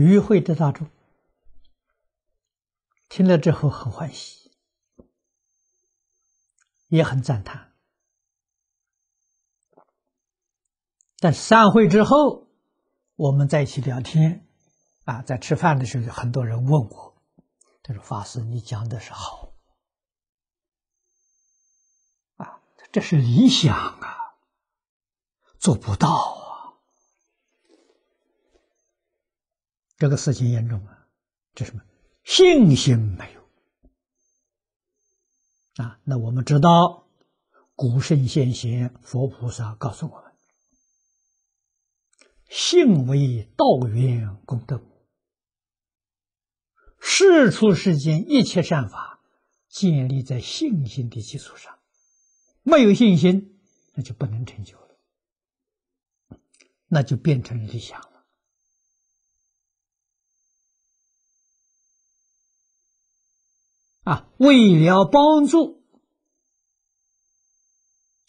与会的大众。听了之后很欢喜，也很赞叹。但散会之后，我们在一起聊天，啊，在吃饭的时候，很多人问我：“他说法师，你讲的是好，啊，这是理想啊，做不到啊。”这个事情严重啊！这什么信心没有啊？那我们知道，古圣先贤、佛菩萨告诉我们：“信为道源功德。”世出世间一切善法，建立在信心的基础上。没有信心，那就不能成就了，那就变成理想。啊，为了帮助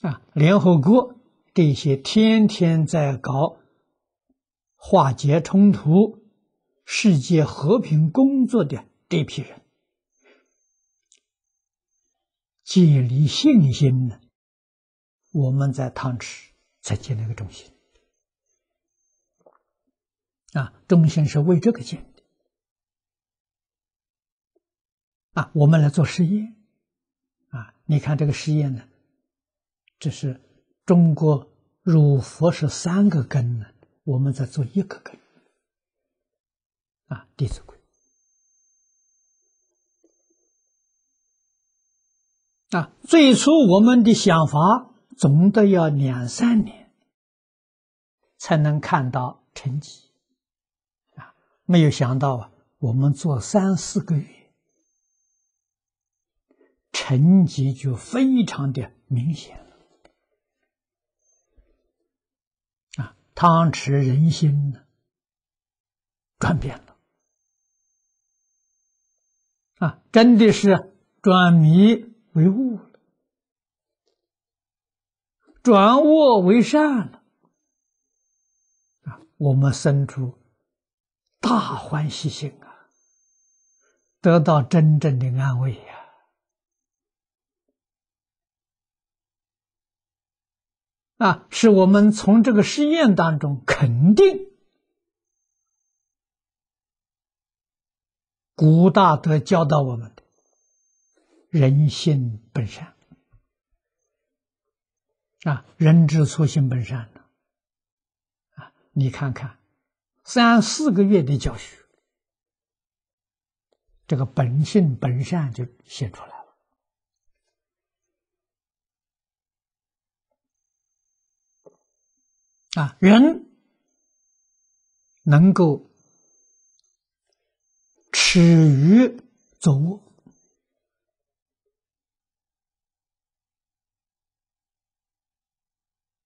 啊，联合国这些天天在搞化解冲突、世界和平工作的这批人，建立信心呢，我们在汤池才建立个中心啊，中心是为这个建。啊，我们来做实验，啊，你看这个实验呢，这是中国入佛是三个根呢，我们在做一个根，啊，《弟子规》，啊，最初我们的想法总得要两三年才能看到成绩，啊，没有想到啊，我们做三四个月。成绩就非常的明显啊！汤池人心呢转变了啊，真的是转迷为悟了，转恶为善了啊！我们生出大欢喜心啊，得到真正的安慰呀。啊是我们从这个实验当中肯定古大德教导我们的人性本善啊，人之初性本善啊，你看看三四个月的教学，这个本性本善就现出来。啊，人能够耻于作恶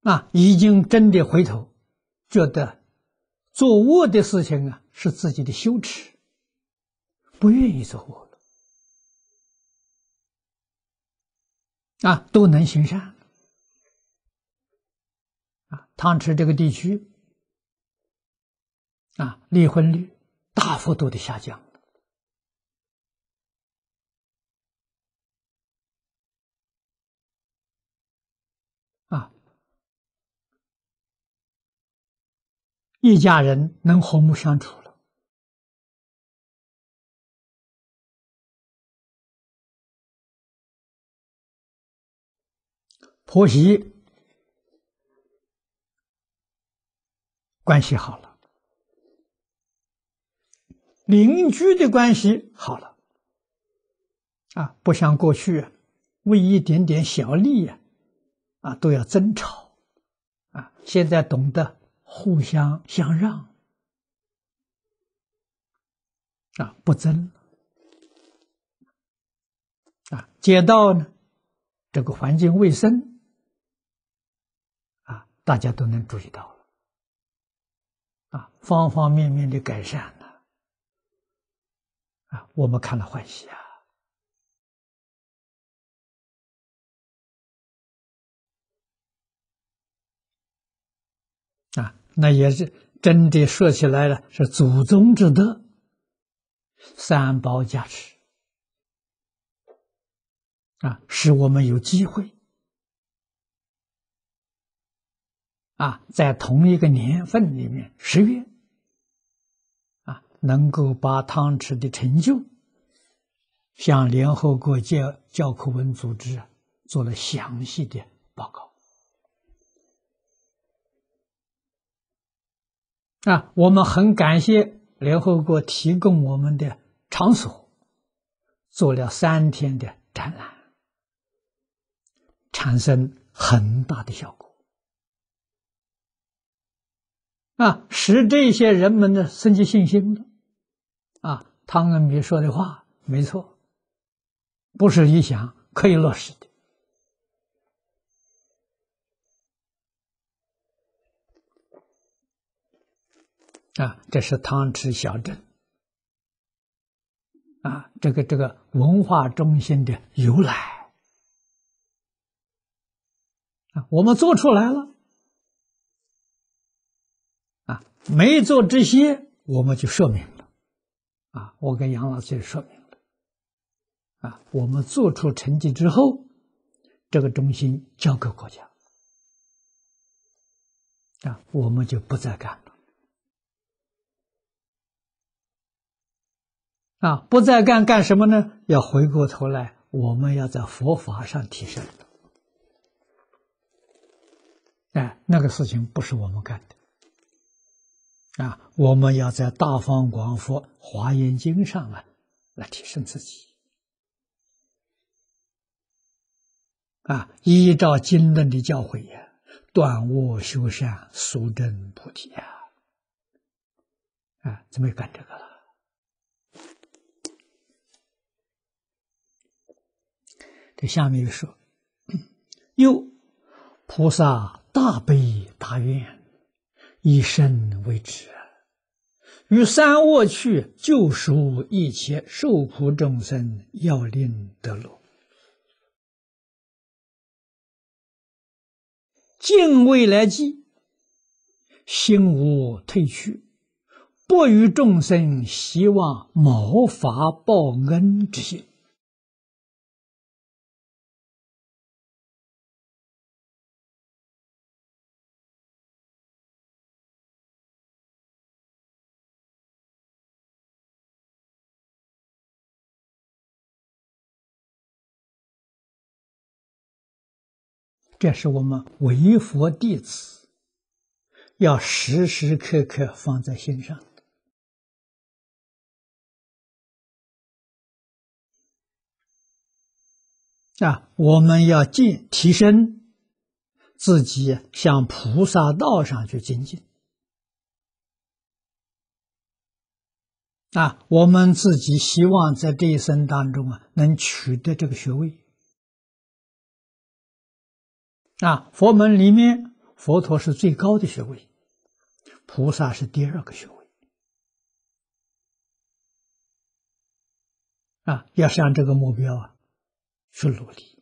啊，已经真的回头觉得做恶的事情啊是自己的羞耻，不愿意做恶了啊，都能行善。汤池这个地区啊，离婚率大幅度的下降啊，一家人能和睦相处了，婆媳。关系好了，邻居的关系好了，啊，不像过去为一点点小利呀，啊，都要争吵，啊，现在懂得互相相让，啊，不争，啊，街道呢，这个环境卫生，啊，大家都能注意到。啊，方方面面的改善呢，啊，我们看了欢喜啊，啊，那也是真的说起来了，是祖宗之德，三宝加持。啊，使我们有机会啊，在同一个年份里面，十月啊，能够把汤池的成就向联合国教教科文组织做了详细的报告。啊，我们很感谢联合国提供我们的场所，做了三天的展览，产生很大的效果。啊，使这些人们的升起信心了。啊，汤恩比说的话没错，不是一想可以落实的。啊，这是汤池小镇啊，这个这个文化中心的由来啊，我们做出来了没做这些，我们就说明了啊，我跟杨老师说明了啊，我们做出成绩之后，这个中心交给国家啊，我们就不再干了。啊，不再干干什么呢？要回过头来，我们要在佛法上提升。哎，那个事情不是我们干的。啊，我们要在大方广佛华严经上啊，来提升自己。啊，依照经论的教诲呀，断恶修善，速证菩提呀。啊，怎么又干这个了？这下面又说：“ 又菩萨大悲大愿，以身为止，与三恶趣救赎一切受苦众生，要令得路，敬未来际，心无退去，不与众生希望谋法报恩之心。”这是我们为佛弟子要时时刻刻放在心上啊！我们要进提升自己，向菩萨道上去精进啊！我们自己希望在这一生当中啊，能取得这个学位。啊，佛门里面，佛陀是最高的学位，菩萨是第二个学位。啊，要向这个目标啊去努力。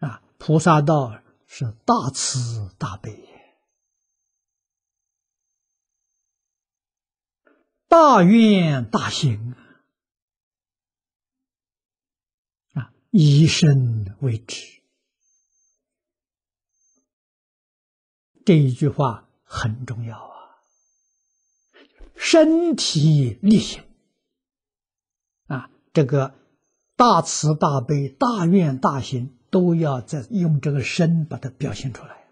啊，菩萨道是大慈大悲，大愿大行啊，以身为止。这一句话很重要啊！身体力行啊，这个大慈大悲、大愿大行，都要在用这个身把它表现出来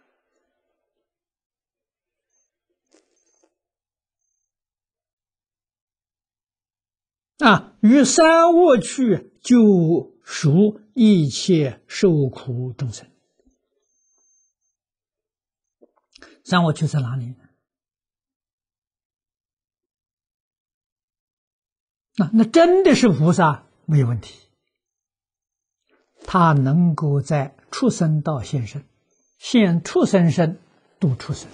啊！于三恶趣救赎一切受苦众生。三我去在哪里？那那真的是菩萨没有问题，他能够在畜生道现身，现畜生身度畜生，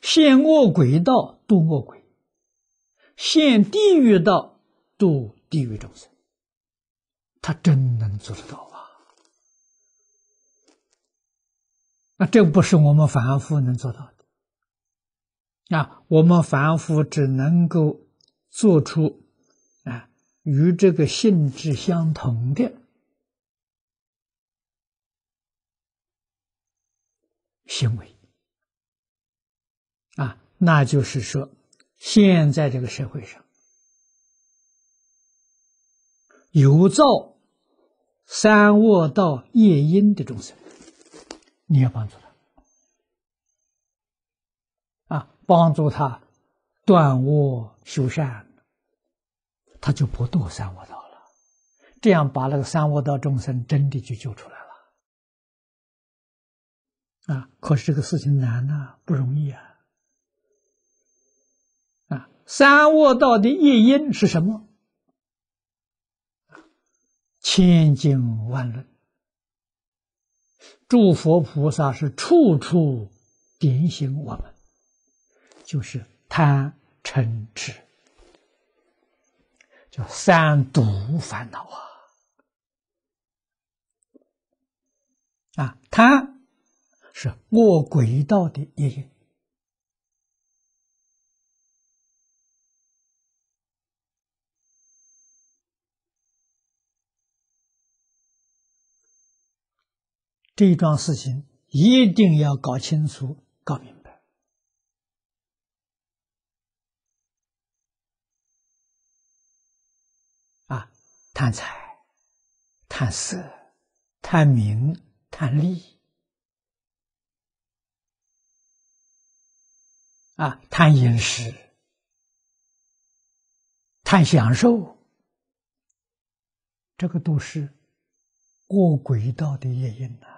现恶鬼道度恶鬼，现地狱道度地狱众生，他真能做得到啊！那这不是我们凡夫能做到的。啊，我们凡夫只能够做出啊与这个性质相同的行为。啊，那就是说，现在这个社会上有造三恶道业因的众生，你要帮助他啊。帮助他断恶修善，他就不堕三恶道了。这样把那个三恶道众生真的就救出来了。啊！可是这个事情难呐，不容易啊！啊，三恶道的业因是什么？千经万论，诸佛菩萨是处处点醒我们。就是贪嗔痴，叫三毒烦恼啊！啊，贪是恶鬼道的业因，这一桩事情一定要搞清楚、搞明白。啊贪财、贪色、贪名、贪利，啊，贪饮食、贪享受，这个都是过轨道的业因呐。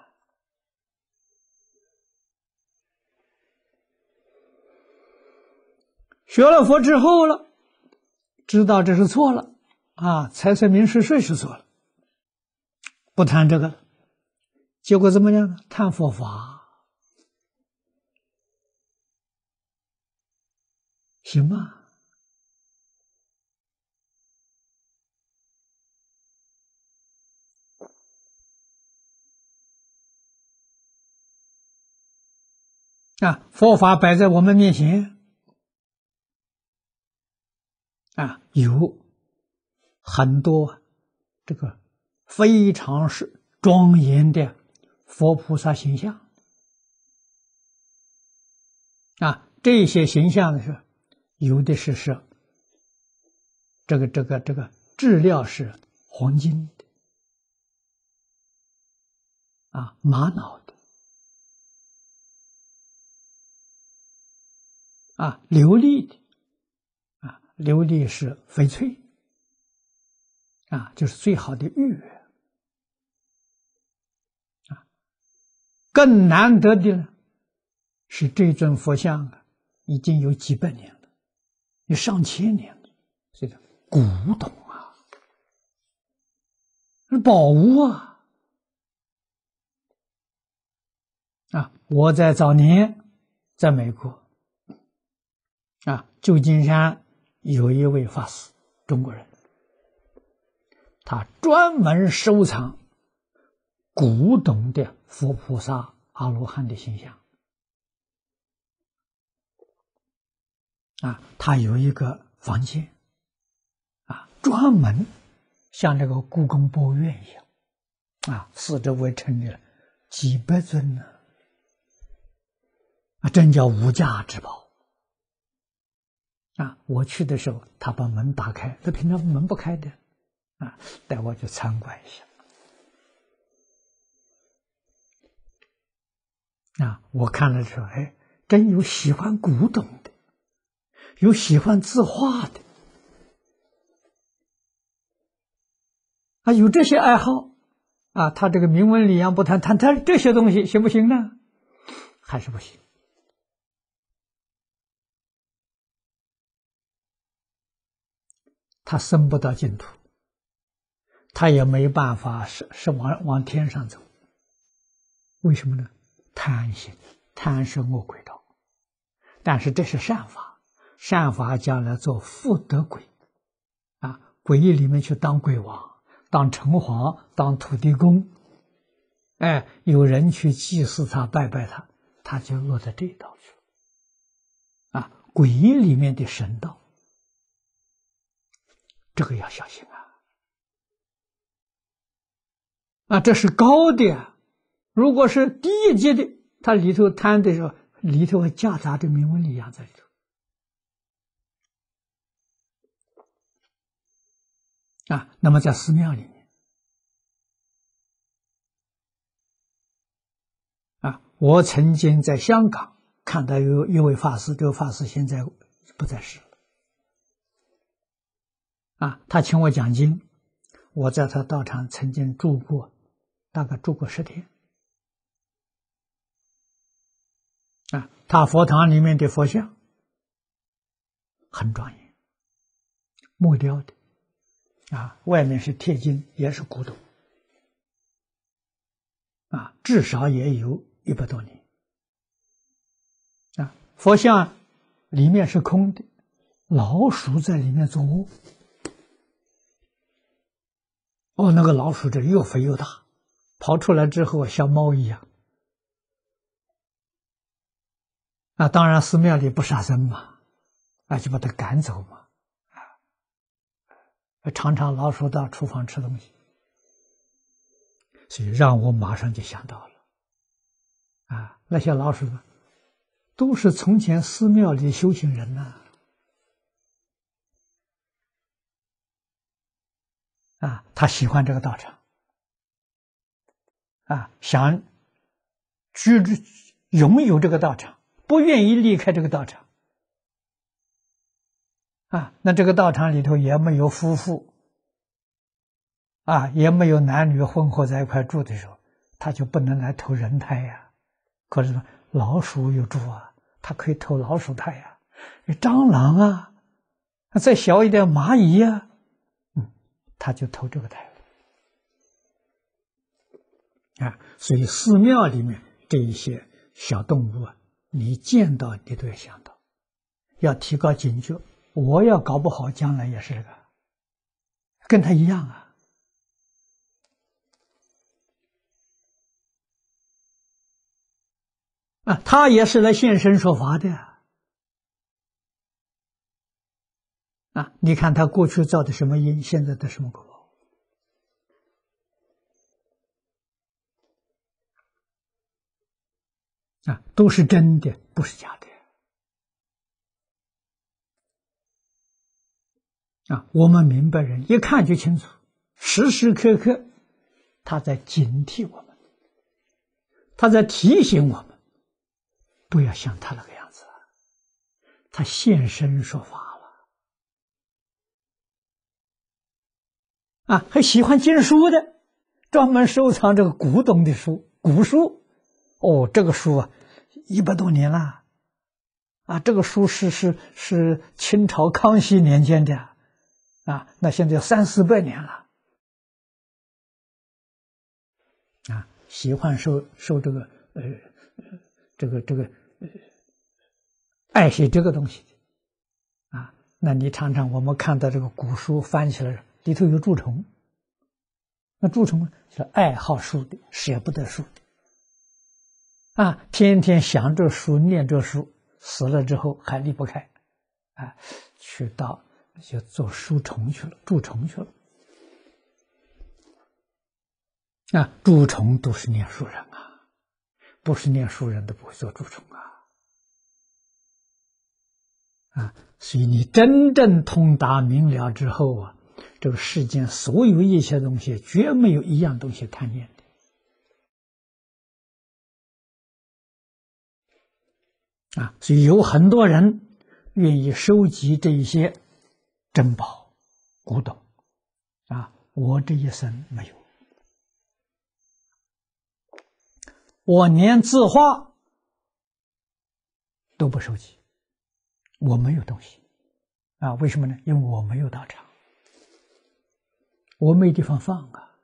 学了佛之后了，知道这是错了。啊，财色名食睡是错了，不谈这个，结果怎么样呢？谈佛法，行吗？啊，佛法摆在我们面前，啊，有。很多这个非常是庄严的佛菩萨形象。啊，这些形象呢是有的是是这个这个这个质料是黄金的。啊，玛瑙的。啊，琉璃的，琉璃是翡翠。啊，就是最好的玉啊！更难得的呢，是这尊佛像啊，已经有几百年了，有上千年了，这个古董啊，是宝物啊！啊，我在早年在美国啊，旧金山有一位法师，中国人。他专门收藏古董的佛菩萨、阿罗汉的形象啊，他有一个房间啊，专门像这个故宫博物院一样啊，四周围陈列了几百尊呢啊，真叫无价之宝啊！我去的时候，他把门打开，他平常门不开的。啊，带我去参观一下。啊，我看了之后，哎，真有喜欢古董的，有喜欢字画的，啊，有这些爱好，啊，他这个铭文里样不谈，谈谈这些东西行不行呢？还是不行？他生不到净土。他也没办法，是是往往天上走，为什么呢？贪心，贪是恶鬼道，但是这是善法，善法将来做福德鬼，啊，鬼里面去当鬼王，当城隍，当土地公，哎，有人去祭祀他，拜拜他，他就落到这一道去了，啊，鬼里面的神道，这个要小心啊！啊，这是高的，如果是低级的，它里头贪的时候，里头会夹杂着名闻利养在里头。啊，那么在寺庙里面，啊，我曾经在香港看到有一位法师，这个法师现在不在世了。啊，他请我讲经，我在他道场曾经住过，大概住过十天。啊，他佛堂里面的佛像很庄严，木雕的。啊，外面是贴金，也是古董，啊，至少也有一百多年。啊，佛像里面是空的，老鼠在里面做窝。哦，那个老鼠这又肥又大，跑出来之后像猫一样。啊，当然寺庙里不杀生嘛，啊，就把它赶走嘛。啊常常老鼠到厨房吃东西，所以让我马上就想到了，啊，那些老鼠都是从前寺庙里的修行人呐，啊他喜欢这个道场，啊，想居住拥有这个道场，不愿意离开这个道场。啊，那这个道场里头也没有夫妇，啊，也没有男女混合在一块住的时候，他就不能来投人胎呀。可是老鼠有住啊，他可以投老鼠胎呀。蟑螂啊，再小一点蚂蚁呀，他就投这个胎。啊，所以寺庙里面这一些小动物啊，你见到你都要想到，要提高警觉。我要搞不好，将来也是这个，跟他一样啊！啊，他也是来现身说法的啊！你看他过去造的什么因，现在的什么果啊，都是真的，不是假的。啊，我们明白人一看就清楚，时时刻刻他在警惕我们，他在提醒我们，不要像他那个样子他现身说法啊，还喜欢经书的，专门收藏这个古董的书、古书。哦，这个书啊，一百多年了，啊，这个书是是是清朝康熙年间的。啊，那现在三四百年了，啊，喜欢收收这个呃，这个这个爱惜这个东西啊，那你常常我们看到这个古书翻起来里头有蛀虫，那蛀虫是爱好书的，舍不得书的，啊，天天想着书，念着书，死了之后还离不开，啊，去到。就做书虫去了，蛀虫去了。啊，蛀虫都是念书人啊，不是念书人都不会做蛀虫啊。啊，所以你真正通达明了之后啊，这个世间所有一切东西，绝没有一样东西贪念的。啊，所以有很多人愿意收集这一些。珍宝、古董，啊！我这一生没有，我连字画都不收集，我没有东西，啊！为什么呢？因为我没有道场，我没地方放啊！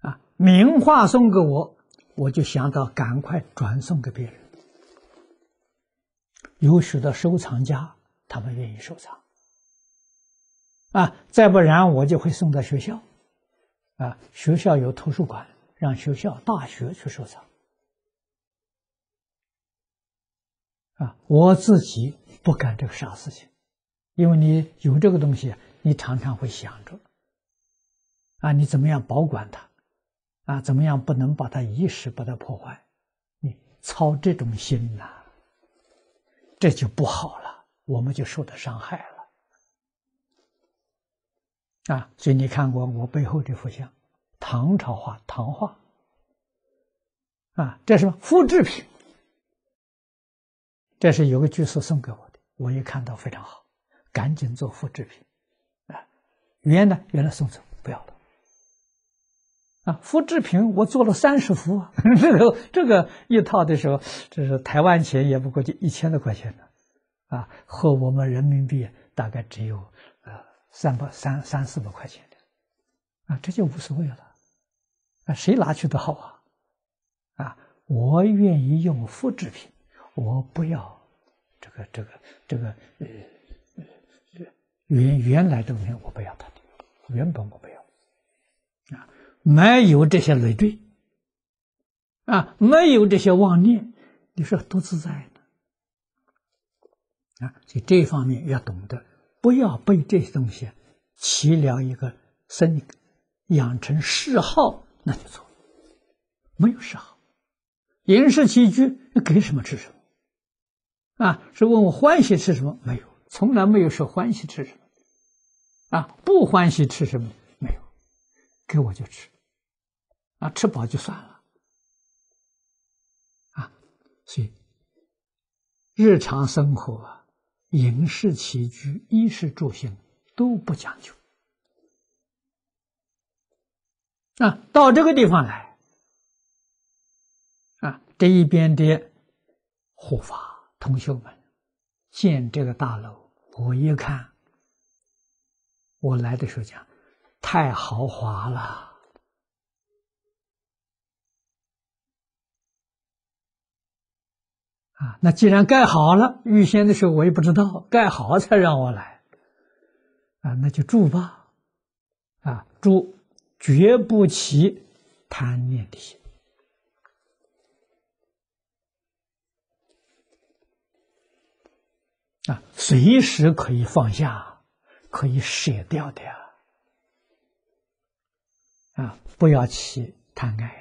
啊，名画送给我，我就想到赶快转送给别人。有许多收藏家，他们愿意收藏。啊，再不然我就会送到学校，啊，学校有图书馆，让学校、大学去收藏。啊，我自己不干这个傻事情，因为你有这个东西，你常常会想着，啊，你怎么样保管它，啊，怎么样不能把它遗失，把它破坏，你操这种心呐，这就不好了，我们就受到伤害了，啊，所以你看过我背后这幅像，唐朝画，唐画，啊，这是复制品。这是有个居士送给我的，我一看到非常好，赶紧做复制品，原呢原来送走不要了，啊，复制品我做了三十幅，这个这个一套的时候，这是台湾钱也不过就一千多块钱呢，啊，和我们人民币大概只有呃三百三三四百块钱的，啊，这就无所谓了，啊，谁拿去都好啊，啊，我愿意用复制品。我不要这个这个这个呃原原来这个人我不要他的，原本我不要啊，没有这些累赘啊，没有这些妄念，你说多自在呢啊！所以这方面要懂得，不要被这些东西起了一个生养成嗜好，那就错了。没有嗜好，饮食起居给什么吃什么。啊，是问我欢喜吃什么？没有，从来没有说欢喜吃什么。啊，不欢喜吃什么？没有，给我就吃。啊，吃饱就算了。啊，所以日常生活啊，饮食起居、衣食住行都不讲究。啊，到这个地方来，啊，这一边的护法。同学们，建这个大楼，我一看，我来的时候讲，太豪华了，啊，那既然盖好了，预先的时候我也不知道，盖好才让我来，啊，那就住吧，啊，住，绝不起贪念的心。啊，随时可以放下，可以舍掉的呀！啊，不要起贪爱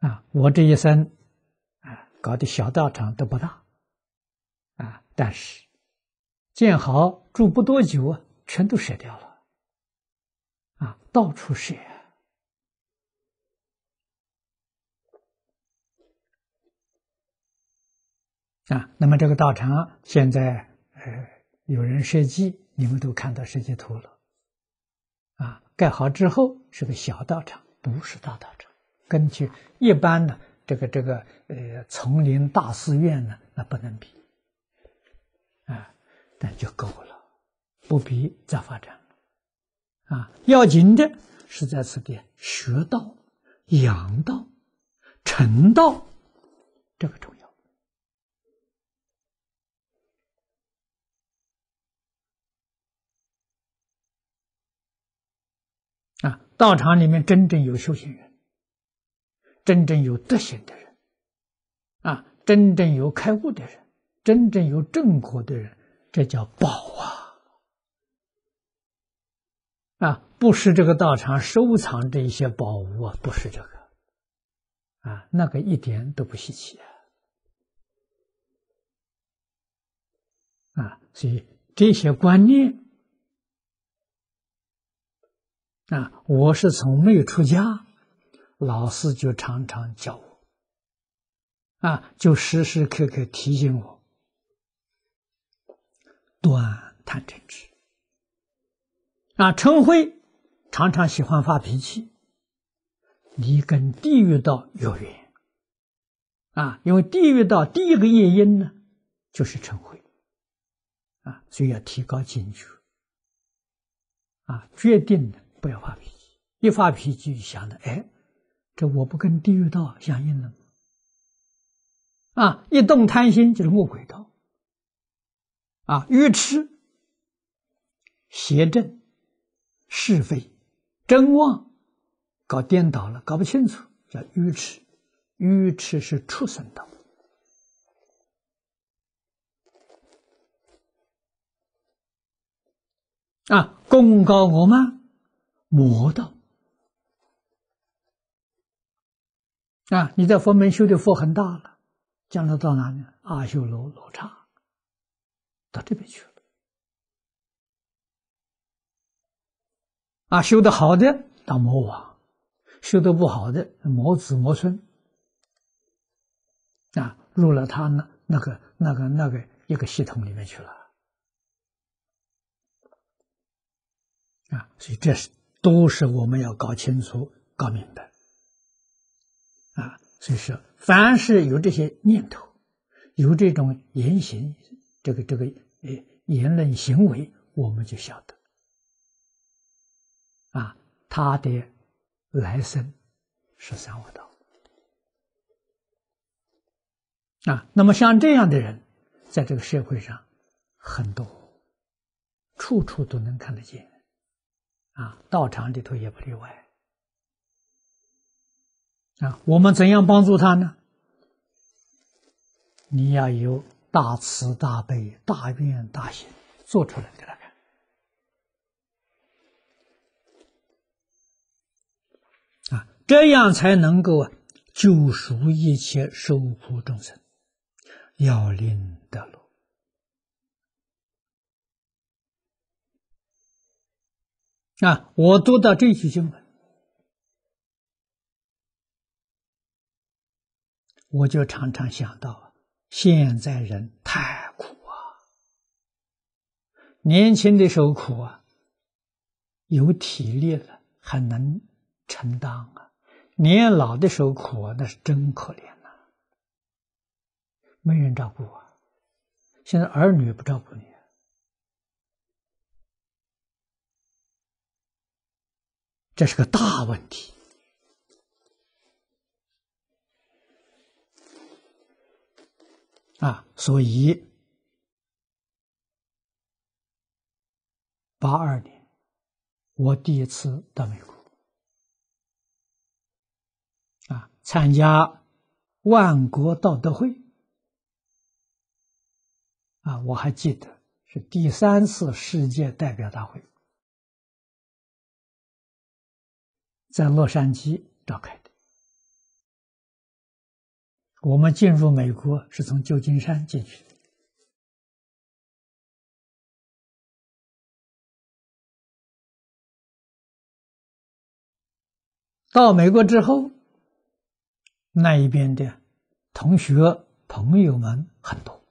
呀！啊，我这一生啊，搞的小道场都不大，啊，但是建好住不多久啊，全都舍掉了，啊，到处舍。啊，那么这个道场现在呃有人设计，你们都看到设计图了。啊，盖好之后是个小道场，不是大道场。根据一般的这个这个呃丛林大寺院呢，那不能比。啊，但就够了，不必再发展了。啊，要紧的是在此地学道、养道、成道，这个重要。啊，道场里面真正有修行人，真正有德行的人，啊，真正有开悟的人，真正有正果的人，这叫宝啊！啊，不是这个道场收藏这一些宝物啊，不是这个，啊，那个一点都不稀奇啊！啊，所以这些观念。啊，我是从没有出家，老师就常常教我，啊，就时时刻刻提醒我，断贪嗔痴。啊，陈辉常常喜欢发脾气，你跟地狱道有缘，啊，因为地狱道第一个业因呢，就是嗔慧，啊，所以要提高警觉，啊，决定的。不要发脾气，一发脾气就想着，哎，这我不跟地狱道相应了吗？啊，一动贪心就是恶鬼道，啊，愚痴、邪正、是非、真妄，搞颠倒了，搞不清楚，叫愚痴；愚痴是畜生道。啊，功高我慢，魔道。啊，你在佛门修的福很大了，将来到哪里？阿修罗罗刹，到这边去了。啊，修的好的当魔王，修的不好的魔子魔孙。啊，入了他那那个那个那个一个系统里面去了。啊，所以这是都是我们要搞清楚、搞明白。啊，所以说，凡是有这些念头，有这种言行，这个这个呃言论行为，我们就晓得，啊，他的来生是三恶道。啊，那么像这样的人，在这个社会上很多，处处都能看得见。啊，道场里头也不例外。啊，我们怎样帮助他呢？你要有大慈大悲、大愿大行，做出来给他看。啊，这样才能够救赎一切受苦众生，要令得乐。啊！我读到这些经文，我就常常想到，现在人太苦啊！年轻的时候苦啊，有体力了还能承担啊；年老的时候苦啊，那是真可怜呐，没人照顾啊！现在儿女不照顾你。这是个大问题啊！所以，八二年，我第一次到美国啊，参加万国道德会啊，我还记得是第三次世界代表大会。在洛杉矶召开的。我们进入美国是从旧金山进去的。到美国之后，那一边的同学朋友们很多，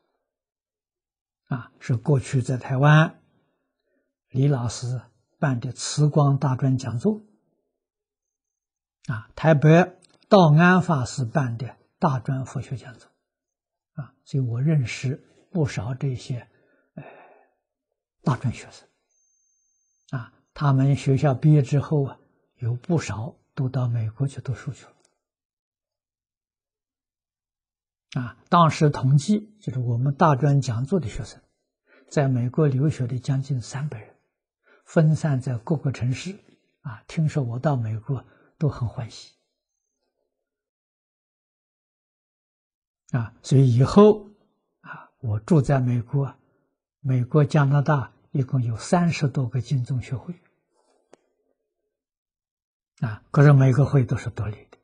啊，是过去在台湾李老师办的慈光大专讲座。啊，台北道安法师办的大专佛学讲座，啊，所以我认识不少这些，呃，大专学生，啊，他们学校毕业之后啊，有不少都到美国去读书去了，啊，当时统计就是我们大专讲座的学生，在美国留学的将近三百人，分散在各个城市，啊，听说我到美国。都很欢喜啊！所以以后啊，我住在美国，美国、加拿大一共有三十多个金宗学会啊，可是每个会都是独立的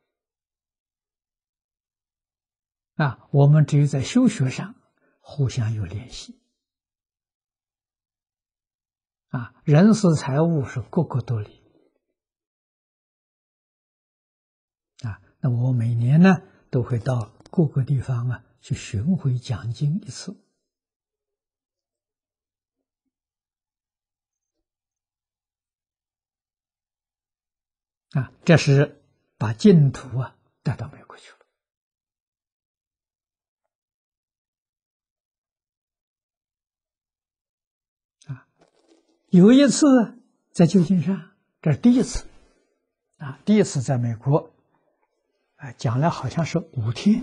啊。我们只有在修学上互相有联系啊，人事财物是各个独立。那我每年呢都会到各个地方啊去巡回讲经一次，啊，这是把净土啊带到美国去了，啊，有一次在旧金山，这是第一次，啊，第一次在美国。啊，讲了好像是五天，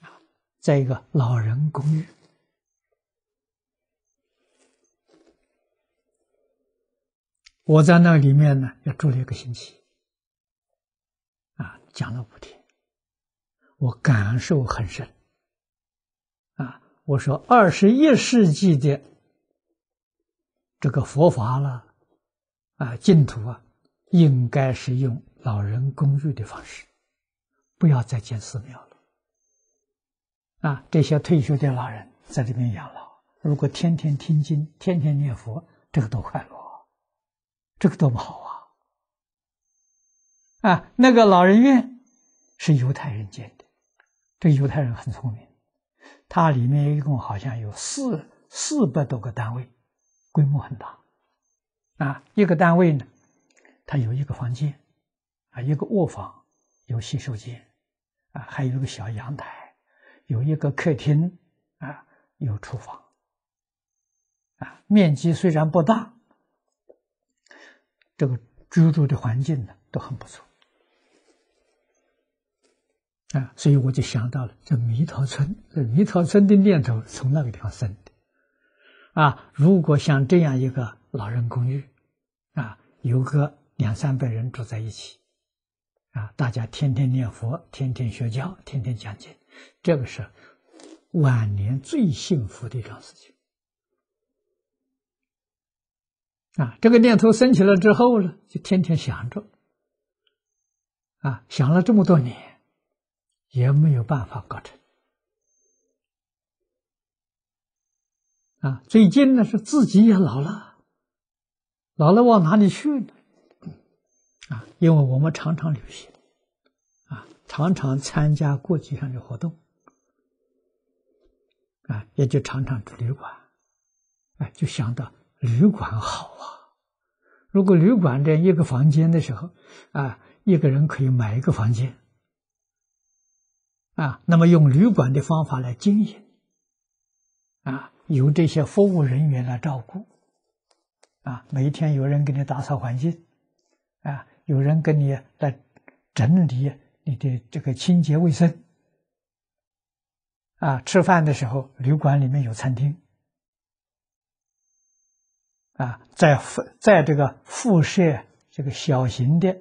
啊，在一个老人公寓，我在那里面呢，也住了一个星期，啊，讲了五天，我感受很深。啊，我说二十一世纪的这个佛法了，啊，净土啊，应该是用老人公寓的方式，不要再建寺庙了。啊，这些退休的老人在这边养老，如果天天听经、天天念佛，这个多快乐啊，这个多么好啊！啊，那个老人院是犹太人建的，这犹太人很聪明，它里面一共好像有四四百多个单位，规模很大。啊，一个单位呢，它有一个房间，啊，一个卧房，有洗手间，啊，还有一个小阳台。有一个客厅，啊，有厨房，啊，面积虽然不大，这个居住的环境呢都很不错，啊，所以我就想到了这弥陀村，这弥陀村的念头从那个地方生的，啊，如果像这样一个老人公寓，啊，有个两三百人住在一起，啊，大家天天念佛，天天学教，天天讲经。这个是晚年最幸福的一桩事情啊！这个念头升起来之后呢，就天天想着啊，想了这么多年，也没有办法搞成啊。最近呢，是自己也老了，老了往哪里去呢？啊，因为我们常常旅行。啊常常参加国际上的活动，啊，也就常常住旅馆，哎，就想到旅馆好啊。如果旅馆这一个房间的时候，啊，一个人可以买一个房间，啊，那么用旅馆的方法来经营，啊，由这些服务人员来照顾，啊，每一天有人给你打扫环境，啊，有人跟你来整理。你的这个清洁卫生啊，吃饭的时候旅馆里面有餐厅啊，在在这个附设这个小型的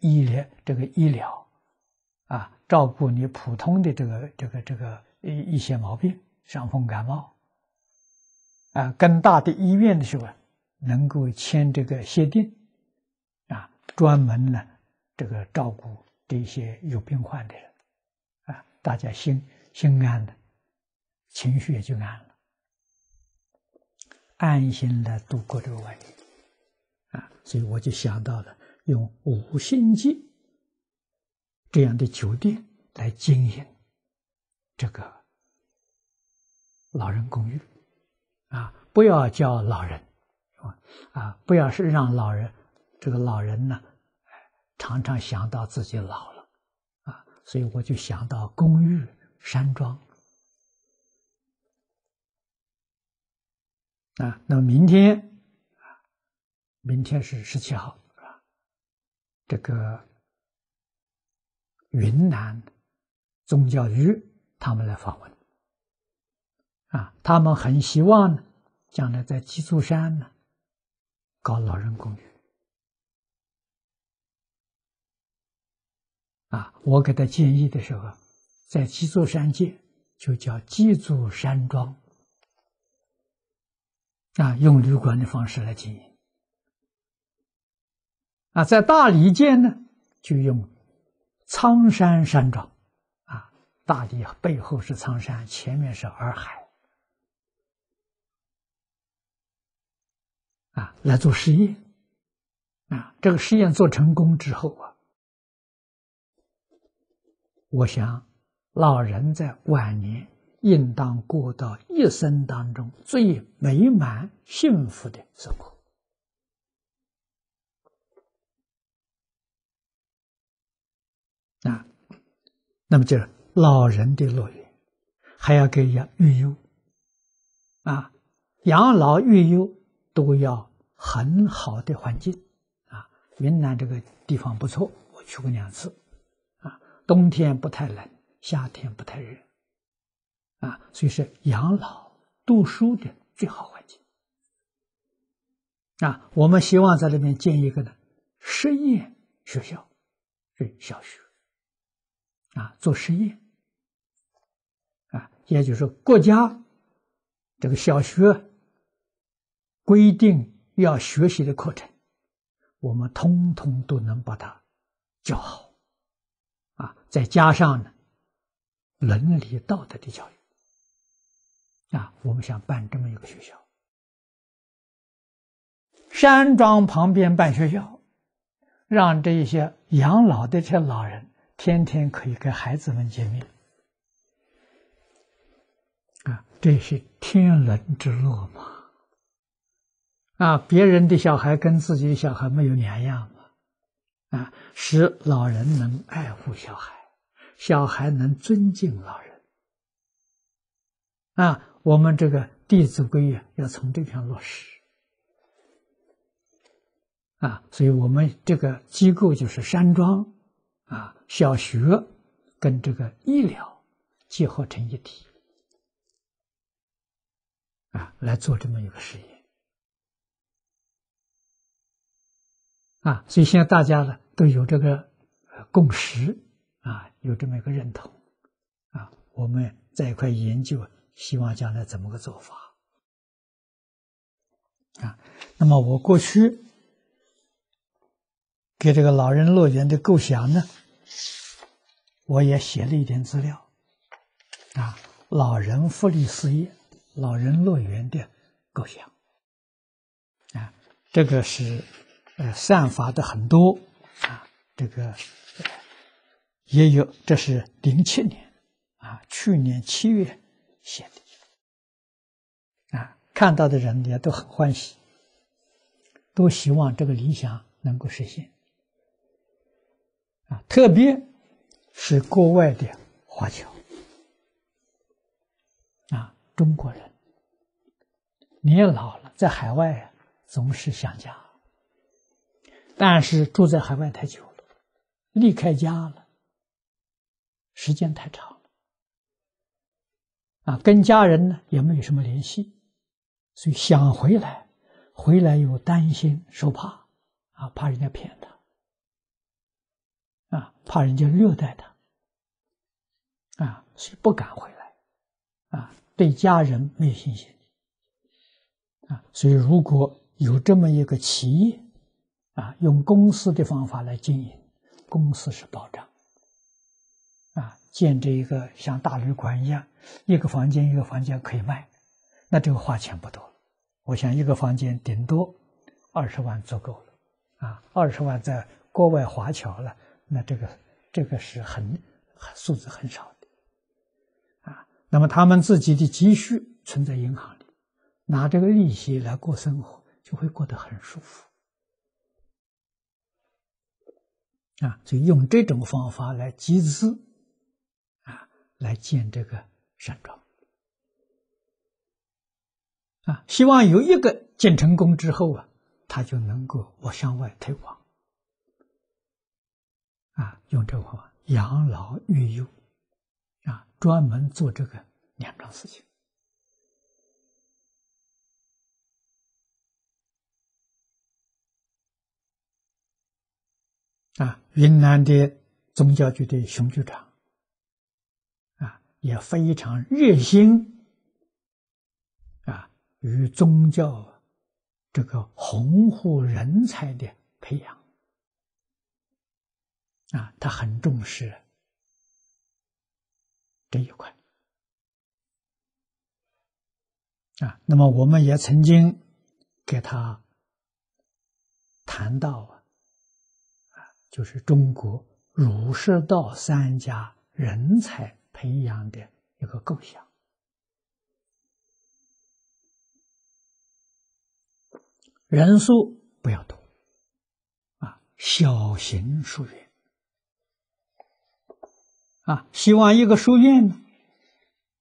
医疗这个医疗啊，照顾你普通的这个这个这个一一些毛病，伤风感冒啊，更大的医院的时候能够签这个协定，专门呢这个照顾。这些有病患的人，啊，大家心心安的，情绪也就安了，安心的度过这个晚年，啊，所以我就想到了用五星级这样的酒店来经营这个老人公寓，啊，不要叫老人，啊，啊，不要是让老人这个老人呢。常常想到自己老了，啊，所以我就想到公寓山庄，啊，那么明天，明天是十七号，是吧？这个云南宗教局他们来访问，啊，他们很希望呢，将来在鸡足山呢搞老人公寓。啊，我给他建议的时候，在基座山建就叫基座山庄，啊，用旅馆的方式来经营。啊，在大理建呢，就用苍山山庄，啊，大理背后是苍山，前面是洱海，啊，来做实验，啊，这个实验做成功之后啊。我想，老人在晚年应当过到一生当中最美满、幸福的生活。啊，那么就是老人的乐园，还要给养育幼。啊，养老育幼都要很好的环境。啊，云南这个地方不错，我去过两次。冬天不太冷，夏天不太热，啊，所以是养老读书的最好环境。啊，我们希望在这边建一个呢实验学校，是小学，啊，做实验，啊，也就是国家这个小学规定要学习的课程，我们通通都能把它教好，啊，再加上呢伦理道德的教育，啊，我们想办这么一个学校，山庄旁边办学校，让这些养老的这些老人。天天可以跟孩子们见面，啊，这是天伦之乐嘛！啊，别人的小孩跟自己的小孩没有两样嘛！啊，使老人能爱护小孩，小孩能尊敬老人。啊，我们这个《弟子规》啊，要从这条落实。啊，所以我们这个机构就是山庄。啊，小学跟这个医疗结合成一体，啊，来做这么一个事业，啊，所以现在大家呢都有这个共识，啊，有这么一个认同，啊，我们在一块研究，希望将来怎么个做法，啊，那么我过去给这个老人乐园的构想呢？我也写了一点资料，啊，老人福利事业、老人乐园的构想，啊，这个是呃散发的很多，啊，这个也有，这是零七年，啊，去年七月写的，啊，看到的人也都很欢喜，都希望这个理想能够实现，啊，特别。是国外的华侨啊，中国人年老了，在海外啊，总是想家，但是住在海外太久了，离开家了，时间太长了，啊，跟家人呢也没有什么联系，所以想回来，回来又担心受怕，啊，怕人家骗他。啊，怕人家虐待他，啊，所以不敢回来，啊，对家人没有信心，啊，所以如果有这么一个企业，啊，用公司的方法来经营，公司是保障，啊，建这一个像大旅馆一样，一个房间一个房间可以卖，那这个花钱不多，我想一个房间顶多二十万足够了，啊，二十万在国外华侨了。那这个这个是很数字很少的，啊，那么他们自己的积蓄存在银行里，拿这个利息来过生活，就会过得很舒服，啊，所以用这种方法来集资，啊，来建这个山庄，啊，希望有一个建成功之后啊，他就能够我向外推广。啊，用这个方法养老育幼，啊，专门做这个两桩事情。啊，云南的宗教局的熊局长，啊，也非常热心，啊，与宗教这个宏护人才的培养。啊，他很重视这一块啊。那么，我们也曾经给他谈到，就是中国儒释道三家人才培养的一个构想，人数不要多啊，小型书院。啊，希望一个书院呢，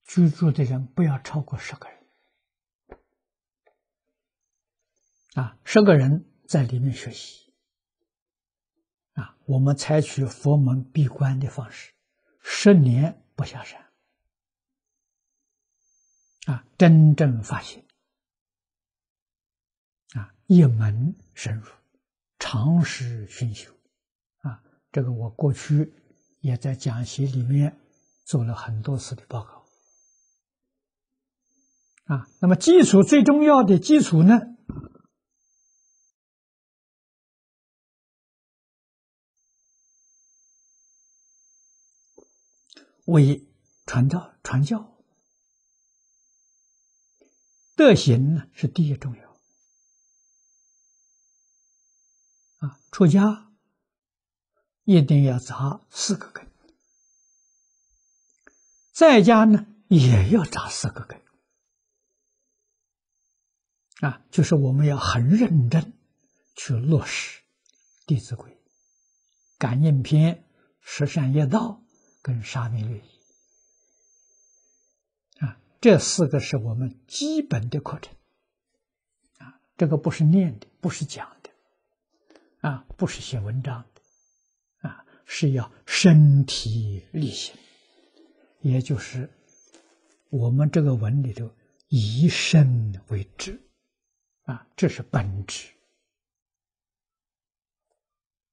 居住的人不要超过十个人。啊，十个人在里面学习。啊，我们采取佛门闭关的方式，十年不下山。啊，真正发现。啊，一门深入，长时熏修。啊，这个我过去。也在讲习里面做了很多次的报告，啊，那么基础最重要的基础呢，为传道传教，德行呢是第一重要。啊，出家一定要扎四个根，在家呢也要扎四个根。啊，就是我们要很认真去落实《弟子规》《感应篇》《十善业道》跟《沙弥律仪》啊，这四个是我们基本的课程。啊，这个不是念的，不是讲的，啊，不是写文章的，啊，是要身体力行，也就是我们这个文里头以身为志。啊，这是本质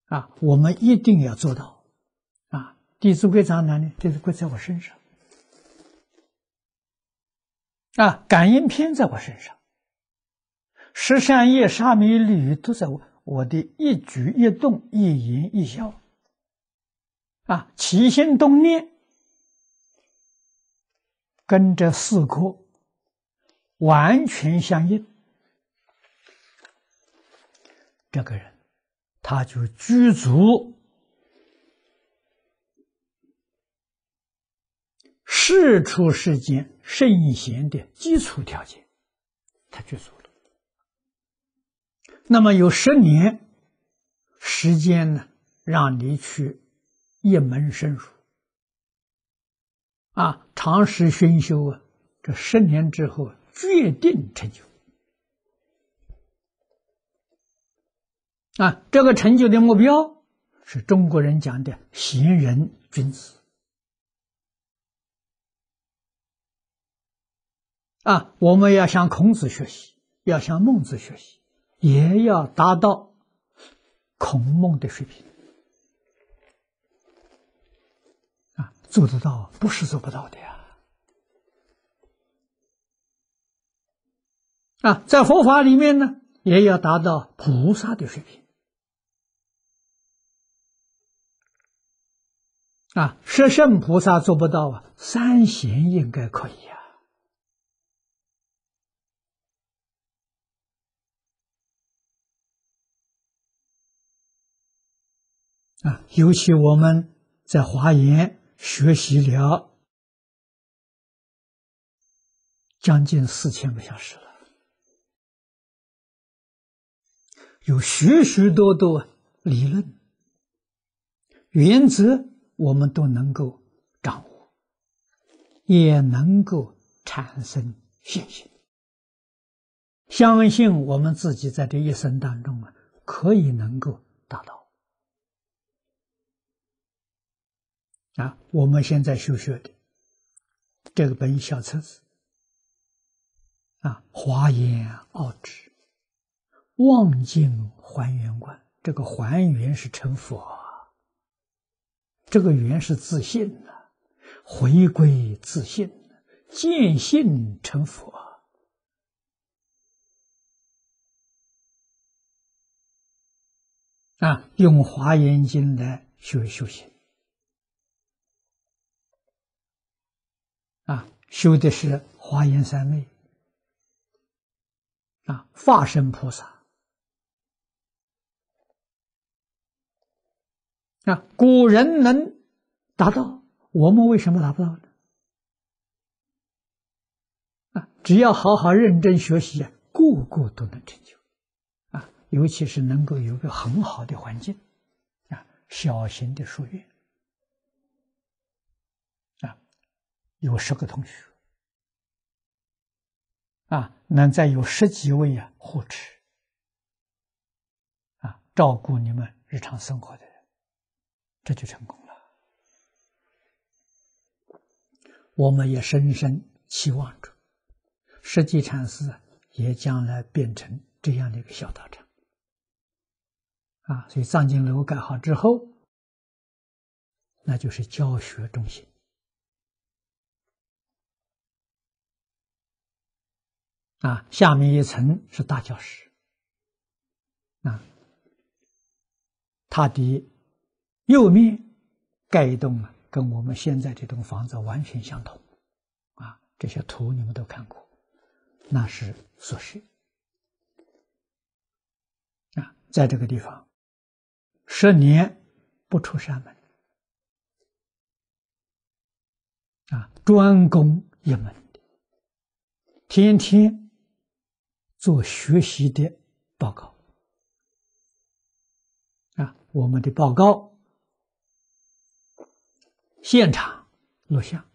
啊！我们一定要做到！《弟子规》在哪里？《弟子规》在我身上啊！《感应篇》在我身上，十善业、沙弥律都在我我的一举一动、一言一笑啊！起心动念跟这四颗完全相应。这个人，他就具足世出世间圣贤的基础条件，他具足了。那么有十年时间呢，让你去一门深入啊，长时熏修啊，这十年之后决定成就。啊，这个成就的目标是中国人讲的贤人君子。啊，我们要向孔子学习，要向孟子学习，也要达到孔孟的水平。啊，做得到，不是做不到的呀。啊，在佛法里面呢，也要达到菩萨的水平。啊，十圣菩萨做不到啊，三贤应该可以呀。啊，尤其我们在华严学习了将近四千个小时了，有许许多多理论原则。我们都能够掌握，也能够产生信心，相信我们自己在这一生当中啊，可以能够达到。啊，我们现在修学的这个本小册子啊，《华严奥旨》，望境还原观，这个还原是成佛。这个缘是自信呐，回归自信，见性成佛啊！用华严经来修修行啊，修的是华严三昧啊，化身菩萨。啊，古人能达到，我们为什么达不到呢？啊，只要好好认真学习啊，个个都能成就。啊，尤其是能够有个很好的环境，啊，小型的书院，啊，有十个同学，啊，能再有十几位啊护持，啊，照顾你们日常生活的人。这就成功了。我们也深深期望着，实际禅师也将来变成这样的一个小道场。啊，所以藏经楼盖好之后，那就是教学中心。啊，下面一层是大教室，啊，它的右面盖一栋啊，跟我们现在这栋房子完全相同，啊，这些图你们都看过，那是宿舍，啊，在这个地方，十年不出山门，啊，专攻一门，天天。做学习的报告。啊，我们的报告现场录像。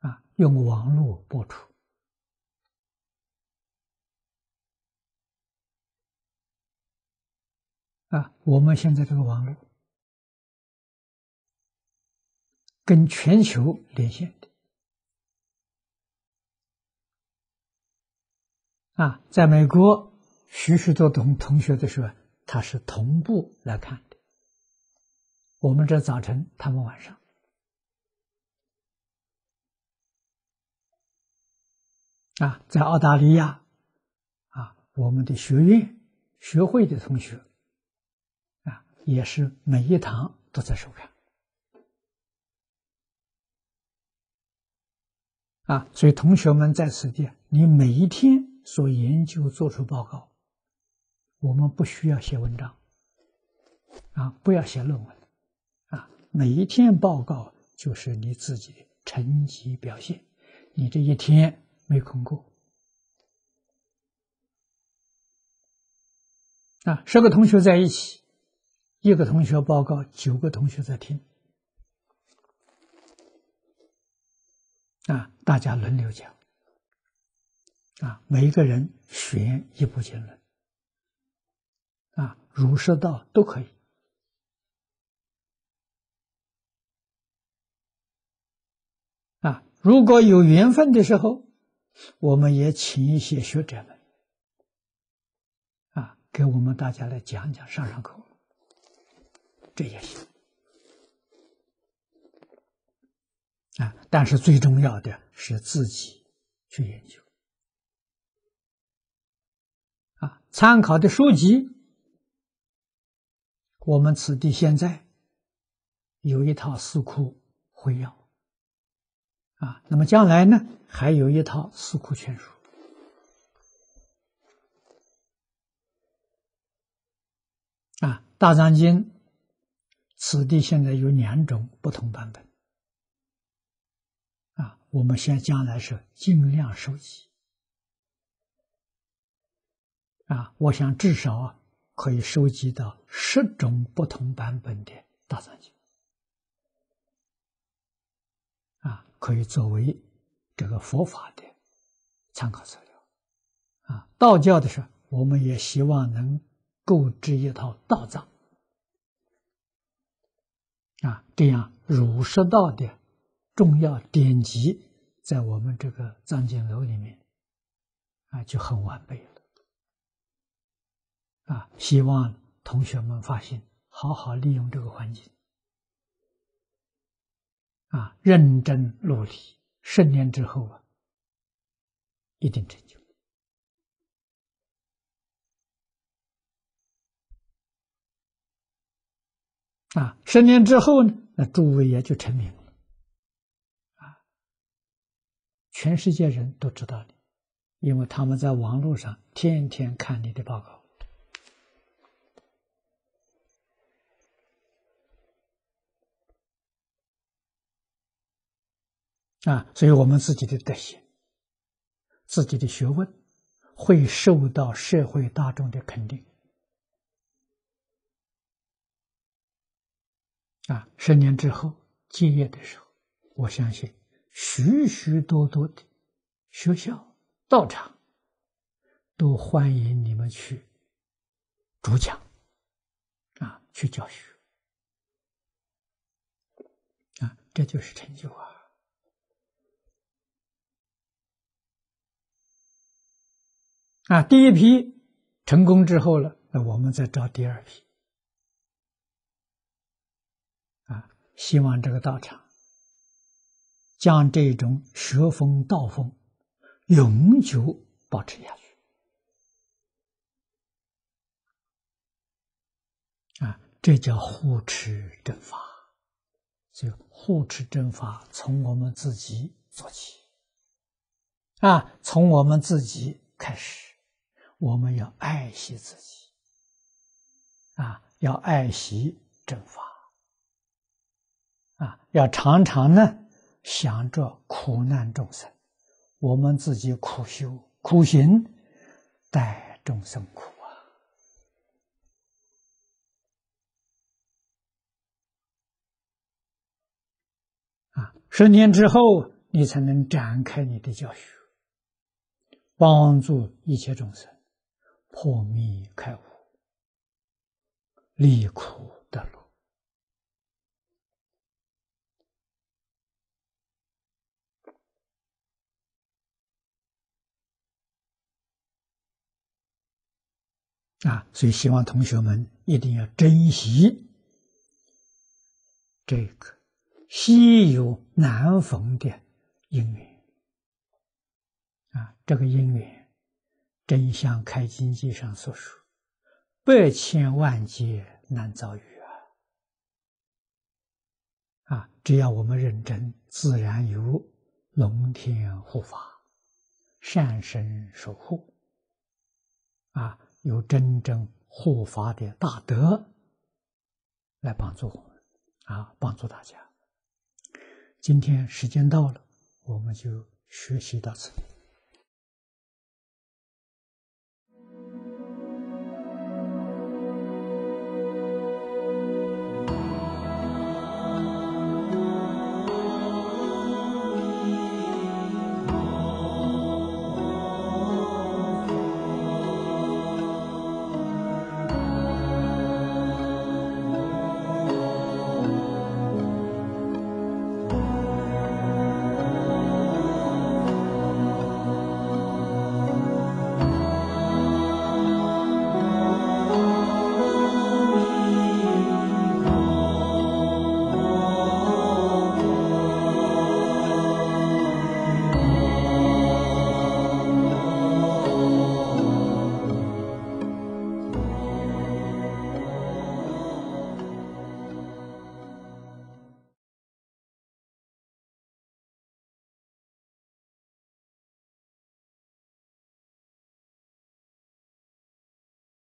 啊，用网络播出。啊，我们现在这个网络跟全球连线的。啊，在美国，许许多同同学的时候，他是同步来看的。我们这早晨，他们晚上。啊，在澳大利亚，啊，我们的学院、学会的同学，啊，也是每一堂都在收看。啊，所以同学们在此地，你每一天。所研究做出报告，我们不需要写文章，啊，不要写论文，啊，每一天报告就是你自己的成绩表现，你这一天没空过，啊，十个同学在一起，一个同学报告，九个同学在听，啊，大家轮流讲。啊，每一个人选一部经论，啊，儒释道都可以。啊，如果有缘分的时候，我们也请一些学者们，啊，给我们大家来讲讲、上上课，这也行。啊，但是最重要的是自己去研究。参考的书籍，我们此地现在有一套四库会要。啊，那么将来呢，还有一套四库全书。啊，《大藏经》此地现在有两种不同版本。啊，我们现将来是尽量收集。啊，我想至少啊可以收集到十种不同版本的《大藏经》，啊，可以作为这个佛法的参考资料。啊，道教的时候，我们也希望能购置一套道藏，啊，这样儒释道的重要典籍在我们这个藏经楼里面，啊，就很完备了。啊，希望同学们发现，好好利用这个环境，啊，认真努力，十年之后啊，一定成就。啊，十年之后呢，那诸位也就成名了，啊，全世界人都知道你，因为他们在网络上天天看你的报告。啊，所以我们自己的德行、自己的学问，会受到社会大众的肯定。啊，十年之后结业的时候，我相信许许多多的学校、道场都欢迎你们去主讲，啊，去教学，啊，这就是成就啊。啊，第一批成功之后了，那我们再招第二批。啊，希望这个道场将这种学风道风永久保持下去。啊，这叫护持正法。所以护持正法从我们自己做起。啊，从我们自己开始，我们要爱惜自己。啊，要爱惜正法。啊，要常常呢想着苦难众生，我们自己苦修苦行，待众生苦啊！啊，十年之后，你才能展开你的教学，帮助一切众生破迷开悟，离苦得乐。啊，所以希望同学们一定要珍惜这个稀有难逢的因缘。啊，这个因缘，真像《开经记》上所说：“百千万劫难遭遇啊！”啊，只要我们认真，自然有龙天护法、善神守护。啊。有真正护法的大德来帮助我们，啊，帮助大家。今天时间到了，我们就学习到此。